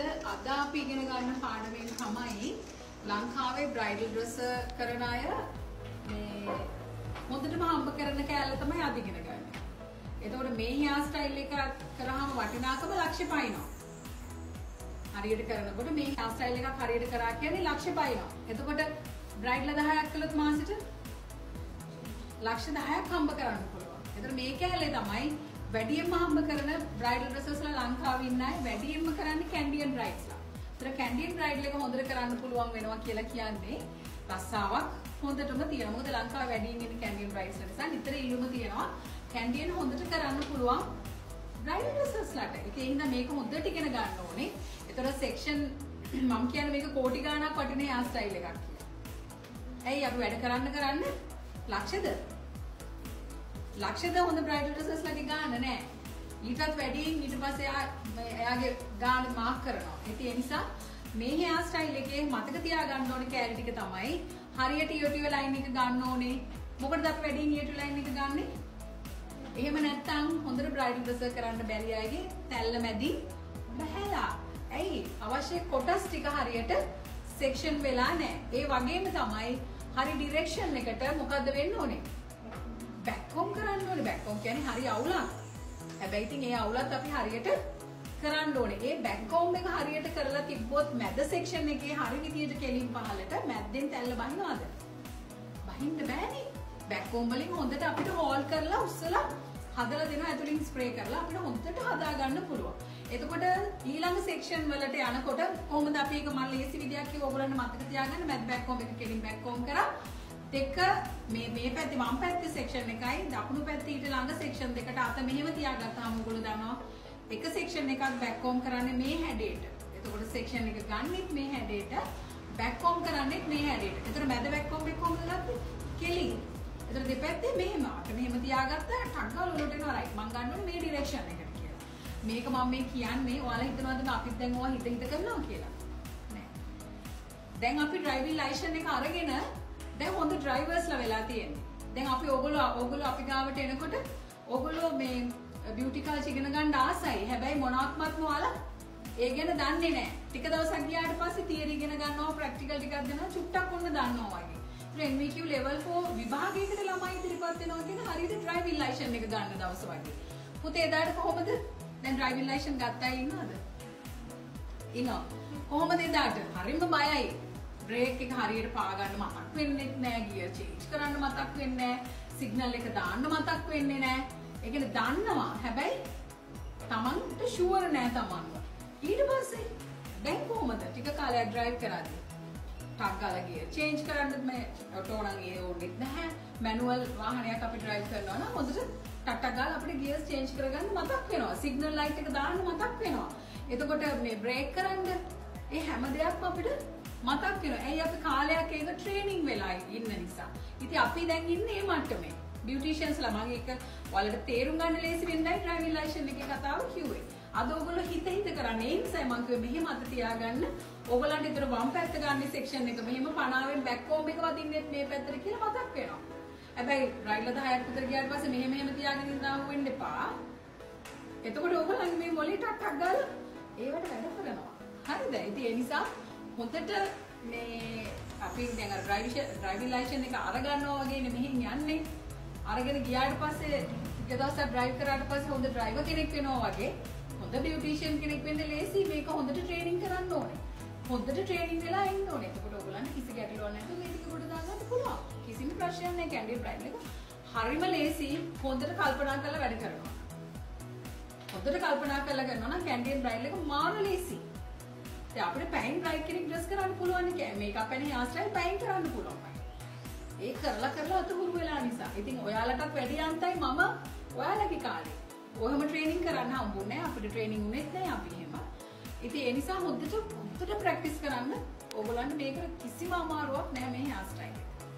අද අද අපි ඉගෙන ගන්න පාඩමෙන් තමයි ලංකාවේ බ්‍රයිඩල් ඩ්‍රෙස් කරන අය මේ හොඳටම හම්බ කරන කෑල්ල තමයි අද ඉගෙන ගන්න. එතකොට මේ හෙයා ස්ටයිල් එක කරාම වටිනාකම ලක්ෂ පයින්නවා. හරියට කරනකොට මේ හෙයා ස්ටයිල් එකක් හරියට කරා කියන්නේ ලක්ෂ පයින්නවා. එතකොට බ්‍රයිඩ්ල 10ක් කළොත් මාසෙට ලක්ෂ 10ක් හම්බ කරන්න පුළුවන්. එතකොට මේ කෑල්ලේ තමයි වැඩියෙන්ම හම්බ කරන බ්‍රයිඩල් ඩ්‍රෙසස්ලා ලංකාවේ ඉන්න අය වැඩියෙන්ම කරන්නේ කැන්ඩියන් බ්‍රයිඩ්ස්ලා. ඒතර කැන්ඩියන් බ්‍රයිඩල් එක හොඳට කරන්න පුළුවන් වෙනවා කියලා කියන්නේ රස්සාවක් හොඳටම තියෙනවා. මොකද ලංකාවේ වැඩියෙන් ඉන්න කැන්ඩියන් බ්‍රයිඩ්ස්ලා නිසා නිතර ඉල්ලුම තියෙනවා. කැන්ඩියන් හොඳට කරන්න පුළුවන් බ්‍රයිඩල් ඩ්‍රෙසස්ලාට. ඒකේ හින්දා මේක හොඳට ඉගෙන ගන්න ඕනේ. ඒතර සෙක්ෂන් මම කියන්නේ මේක කෝටි ගාණක් වටින හෙයා ස්ටයිල් එකක් කියලා. ඇයි අපි වැඩ කරන්න කරන්න ලක්ෂද ලක්ෂද හොඳ බ්‍රයිඩල් ඩ්‍රෙසස් ලගේ ගාන නෑ. ඊටත් වැඩියෙන් ඊට පස්සේ එයා එයාගේ ගාන මාක් කරනවා. ඉතින් ඒ නිසා මේ හෙයා ස්ටයිල් එකේ මතක තියාගන්න ඕනේ කෑලි ටික තමයි. හරියට ඉයෝටිව ලයින් එක ගන්න ඕනේ. මොකටද අපි වැඩියෙන් ඉයෝටිව ලයින් එක ගන්නෙ? එහෙම නැත්නම් හොඳට බ්‍රයිඩල් ඩ්‍රෙස් කරන්න බැරි අයගේ තැල්ල මැදි බහැලා. ඇයි? අවශ්‍ය කොටස් ටික හරියට සෙක්ෂන් වෙලා නැහැ ඒ වගේම තමයි හරි ඩිරෙක්ෂන් එකට මොකද්ද වෙන්න ඕනේ? බැක්කොම් කරන්න ඕනේ බැක්කොම් කියන්නේ හරි අවුලක්. හැබැයි ඉතින් ඒ අවුලත් අපි හරියට කරන්න ඕනේ. ඒ බැක්කොම් එක හරියට කරලා තිබ්බොත් මැද සෙක්ෂන් එකේ හරි විදියට කෙලින් පහලට මැද්දෙන් තැල්ල බහිනවද? බහින්න බෑනේ. බැක්කොම් වලින් හොඳට අපිට හෝල් කරලා උස්සලා හදලා දෙනවා ඇතුලින් ස්ප්‍රේ කරලා අපිට හොඳට හදා ගන්න පුළුවන්. එතකොට ඊළඟ සෙක්ෂන් වලට යනකොට කොහොමද අපි ඒක මම ලේසි විදියක් කිව්ව ඔයගොල්ලන්ට මතක තියාගන්න මැද බැක්කොම් එක කෙලින් බැක්කොම් කරා දෙක මේ මේ පැත්තේ වම් පැත්තේ සෙක්ෂන් එකයි දකුණු පැත්තේ ඊට ළඟ සෙක්ෂන් දෙකට අත මෙහෙම තියාගත්තාම ඔයගොල්ලෝ දන්නවා එක සෙක්ෂන් එකක් බෑක් කොම් කරන්නේ මේ හැඩයට. එතකොට සෙක්ෂන් එක ගන්නෙත් මේ හැඩයට බෑක් කොම් කරන්නේත් මේ හැඩයට. එතකොට මැද බෑක් කොම් එක කොහොමද ගත්තේ? කෙලින්. එතකොට දෙපැත්තේ මෙහෙම අත මෙහෙම තියාගත්තා ටක් ගාලා උඩට එනවා රයිට්. මම ගන්න ඕනේ මේ ඩිරෙක්ෂන් එකට කියලා. මේක මම මේ කියන්නේ ඔයාලා හිතනවාද අපිත් දැන් ඕවා හිත හිත කරනවා කියලා? නෑ. දැන් අපි ඩ්‍රයිවිං ලයිසන් එක අරගෙන දැන් හොඳ ඩ්‍රයිවර්ස්ලා වෙලා තියෙන්නේ. දැන් අපි ඕගොල්ලෝ ඕගොල්ලෝ අපි ගාවට එනකොට ඕගොල්ලෝ මේ බියුටි කල්චර් ඉගෙන ගන්න ආසයි. හැබැයි මොනවත්මත් ඔයාලා ඒ ගැන දන්නේ නැහැ. ටික දවසක් ගියාට පස්සේ තියරි ඉගෙන ගන්නවා ප්‍රැක්ටිකල් ටිකක් දෙනවා චුට්ටක් ඔන්න දන්නවා වගේ. ඉතින් MVQ level 4 විභාගයකට ළමයි ඉදිරිපත් වෙනවා කියන හරියට ඩ්‍රයිවිං ලයිසන් එක ගන්න දවස් වගේ. පුතේ එදාට කොහොමද? දැන් ඩ්‍රයිවිං ලයිසන් ගත්තා ඉන්නවද? ඉන්නවා. කොහොමද එදාට? හරිම බයයි. බ්‍රේක් එක හරියට පාගන්න මතක් වෙන්නෙත් නෑ ගියර් චේන්ජ් කරන්න මතක් වෙන්නේ නෑ සිග්නල් එක දාන්න මතක් වෙන්නේ නෑ. ඒ කියන්නේ දන්නවා. හැබැයි තමන්ට ෂුවර් නෑ තමන්ව. ඊට පස්සේ දැන් කොහොමද? ටික කාලයක් ඩ්‍රයිව් කරද්දී ටක් ගාලා ගියර් චේන්ජ් කරන්නත් මේ ඔටෝ නම් ඒ ඕනෙත් නැහැ. මැනුවල් වාහනයක් අපි ඩ්‍රයිව් කරනවා නම් හොඳට ටක් ටක් ගාලා අපිට ගියර්ස් චේන්ජ් කරගන්න මතක් වෙනවා. සිග්නල් ලයිට් එක දාන්න මතක් වෙනවා. එතකොට මේ බ්‍රේක් කරන්න ඒ හැම දෙයක්ම අපිට මතක් වෙනවා. ඇයි අපි කාලයක් ඒක ට්‍රේනින් වෙලා ඉන්න නිසා. ඉතින් අපි දැන් ඉන්නේ මේ මට්ටමේ. බියුටිෂියන්ස්ලා මම ඒක ඔයාලට තේරුම් ගන්න ලේසි වෙන්නයි ඩ්‍රයිවිං ලයිසන් එකේ කතාව කිව්වේ. අද ඕගොල්ලෝ හිත හිත කරන්නේ ඒ නිසා මම කිව්වේ මෙහෙම අත තියාගන්න. ඕගොල්ලන්ට ඉතර වම් පැත්ත ගන්න සෙක්ෂන් එක මෙහෙම පනාවෙන් බෑක් කොම් එක වදින්නෙත් මේ පැත්තට කියලා මතක් වෙනවා. හැබැයි රයිල්ල 10ක් විතර ගියාට පස්සේ මෙහෙම මෙහෙම තියාගෙන ඉඳන් වෙන්න එපා. එතකොට ඕගොල්ලන් මේ මොලේ ටක් ටක් ගාලා ඒවට වැඩ කරනවා. හරිද? ඉතින් ඒ නිසා හොඳට මේ අපි දැන් අර ඩ්‍රයිවිං ලයිසන් එක අරගන්නවා වගේනේ මෙහෙන් යන්නේ. අරගෙන ගියාට පස්සේ ටික දවසක් ඩ්‍රයිව් කරාට පස්සේ හොඳ ඩ්‍රයිවර් කෙනෙක් වෙනවා වගේ හොඳ බියුටිෂියන් කෙනෙක් වෙන්න ලේසි මේක හොඳට ට්‍රේනින් කරන්න ඕනේ. හොඳට ට්‍රේනින් වෙලා ඉන්න ඕනේ. එතකොට ඔයගොල්ලන්ට කිසි ගැටලුවක් නැතුව මේ ටික කොට දාගන්න පුළුවන්. කිසිම ප්‍රශ්නයක් නැහැ කැන්ඩි බ්‍රයිඩ් එක. හරිම ලේසි හොඳට කල්පනා කරලා වැඩ කරනවා. හොඳට කල්පනා කරලා කරනවා නම් කැන්ඩි බ්‍රයිඩ් එක මාර ලේසි. දැන් අපිට පැයින් බ්‍රයිඩ් කෙනෙක් ඩ්‍රෙස් කරන්න පුළුවන් නේ මේකප් ඇන හෙයාර් ස්ටයිල් පැයින් කරන්න පුළුවන්. ඒ කරලා කරලා අතහුරු වෙලා නිසා. ඉතින් ඔයාලටත් වැඩි අන්තයි මම ඔයාලගේ කාලේ. ඔයම ට්‍රේනින් කරන්න හම්බුනේ නැහැ. අපිට ට්‍රේනින් උනේත් නැහැ අපි එහෙම. ඉතින් ඒ නිසා හොඳට හොඳට ප්‍රැක්ටිස් කරන්න ඕගොල්ලන්ට මේක කිසිම අමාරුවක් නැහැ මේ හෙයාර් ස්ටයිල් එක.